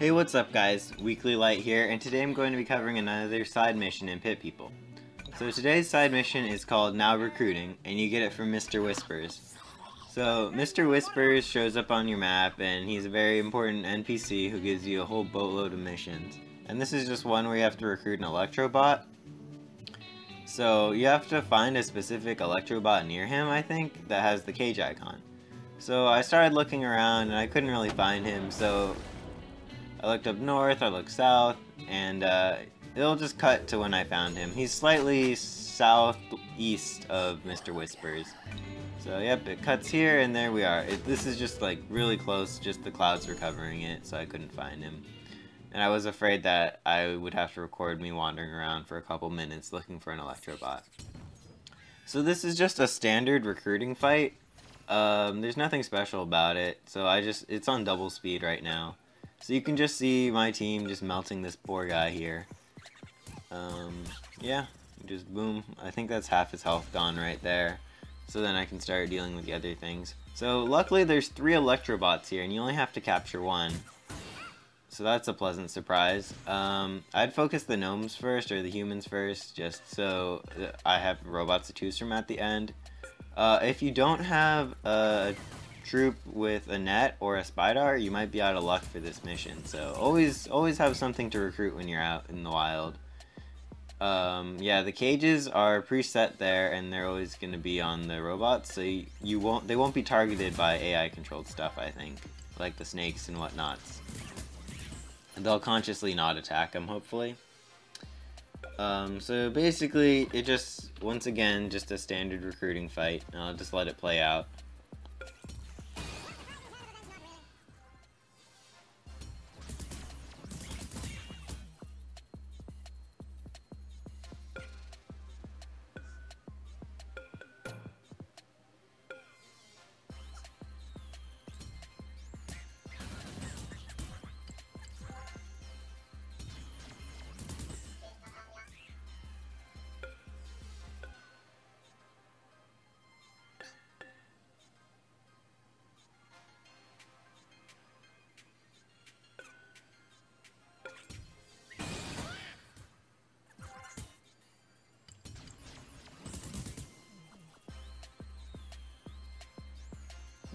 Hey what's up guys, Weekly Light here, and today I'm going to be covering another side mission in Pit People. So today's side mission is called Now Recruiting, and you get it from Mr. Whispers. So Mr. Whispers shows up on your map, and he's a very important NPC who gives you a whole boatload of missions. And this is just one where you have to recruit an Electrobot. So you have to find a specific Electrobot near him, I think, that has the cage icon. So I started looking around and I couldn't really find him, so I looked up north, I looked south, and uh, it'll just cut to when I found him. He's slightly southeast of Mr. Whispers. So yep, it cuts here and there we are. It, this is just like really close, just the clouds were covering it, so I couldn't find him. And I was afraid that I would have to record me wandering around for a couple minutes looking for an Electrobot. So this is just a standard recruiting fight. Um, there's nothing special about it, so I just, it's on double speed right now. So you can just see my team just melting this poor guy here. Um, yeah, just boom. I think that's half his health gone right there. So then I can start dealing with the other things. So luckily there's three Electrobots here, and you only have to capture one. So that's a pleasant surprise. Um, I'd focus the gnomes first, or the humans first, just so I have robots to choose from at the end. Uh, if you don't have a troop with a net or a Spydar, you might be out of luck for this mission. So always, always have something to recruit when you're out in the wild. Um, yeah, the cages are preset there, and they're always going to be on the robots, so you, you, won't. They won't be targeted by AI-controlled stuff. I think, like the snakes and whatnots. And they'll consciously not attack them, hopefully. Um, so basically, it just once again just a standard recruiting fight. I'll just let it play out.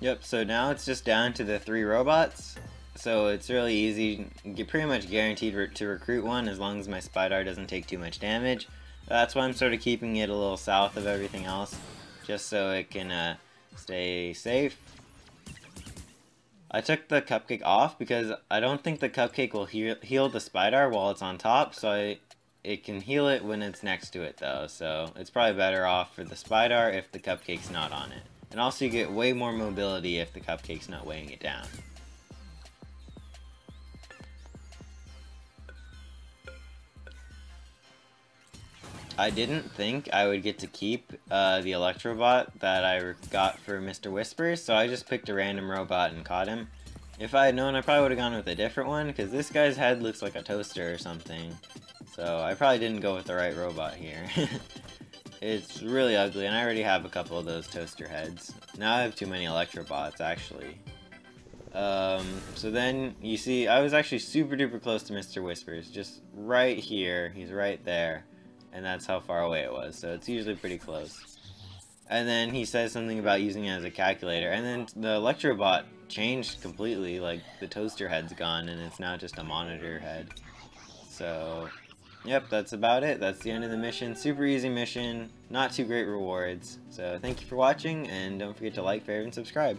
Yep, so now it's just down to the three robots. So it's really easy, you're pretty much guaranteed re to recruit one as long as my Spydar doesn't take too much damage. That's why I'm sort of keeping it a little south of everything else, just so it can uh, stay safe. I took the cupcake off because I don't think the cupcake will heal, heal the Spydar while it's on top, so I, it can heal it when it's next to it though, so it's probably better off for the Spydar if the cupcake's not on it. And also you get way more mobility if the cupcake's not weighing it down. I didn't think I would get to keep uh, the Electrobot that I got for Mr. Whispers, so I just picked a random robot and caught him. If I had known, I probably would have gone with a different one, because this guy's head looks like a toaster or something. So I probably didn't go with the right robot here. It's really ugly, and I already have a couple of those toaster heads. Now I have too many Electrobots, actually. Um, so then, you see, I was actually super duper close to Mr. Whispers. Just right here. He's right there. And that's how far away it was, so it's usually pretty close. And then he says something about using it as a calculator, and then the Electrobot changed completely, like the toaster head's gone, and it's now just a monitor head. So, Yep, that's about it. That's the end of the mission. Super easy mission, not too great rewards. So thank you for watching, and don't forget to like, favorite, and subscribe.